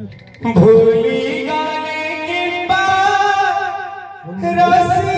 भूली गाने के बाद रस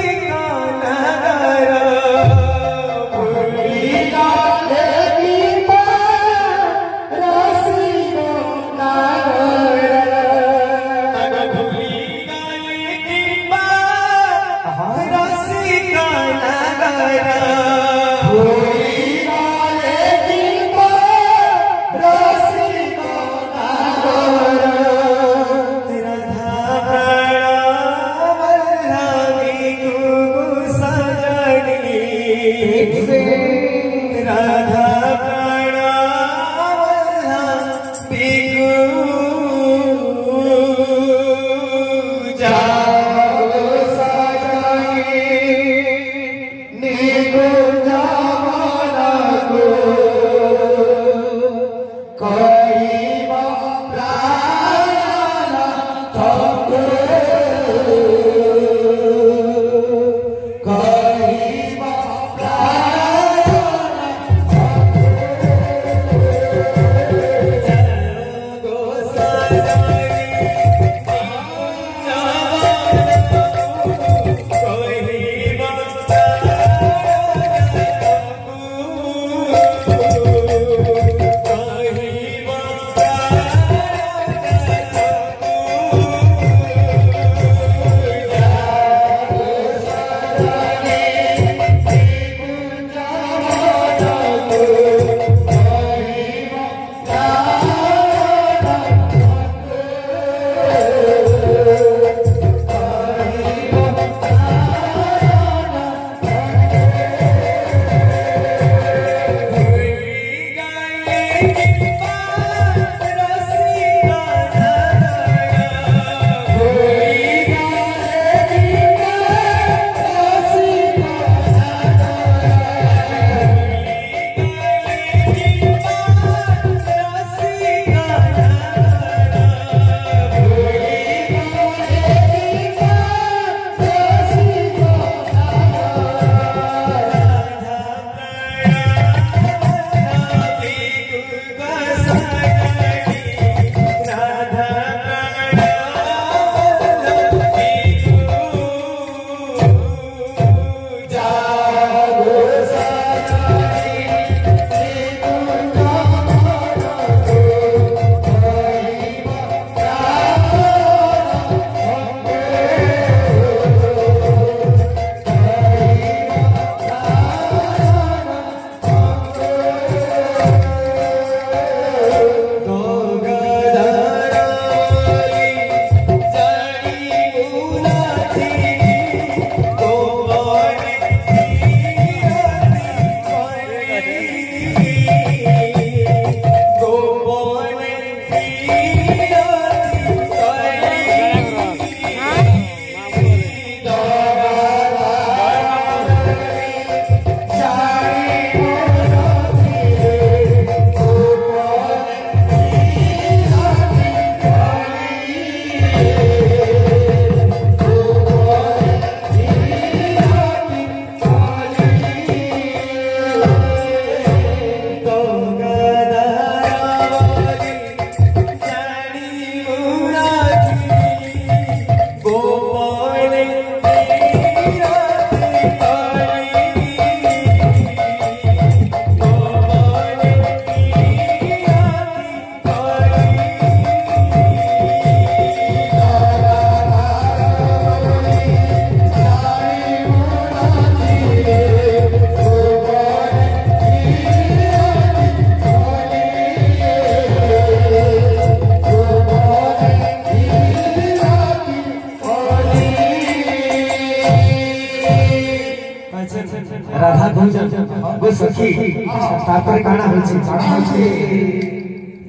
राधा भजन वो सखी तात्पर्य गाना होती है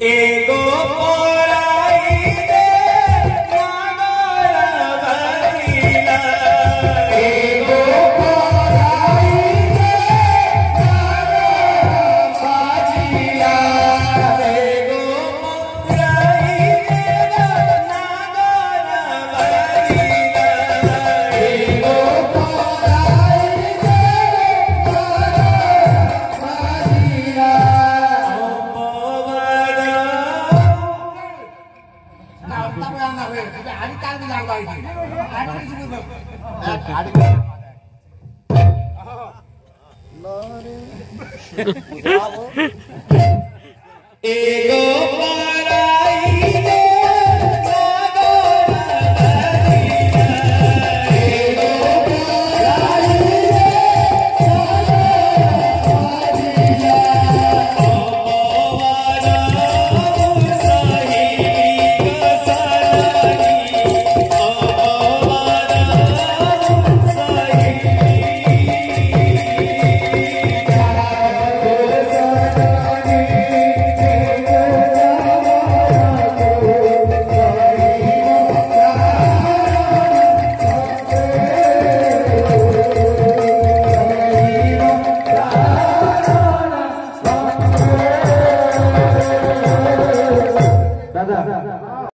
एको that adequate for